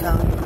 income.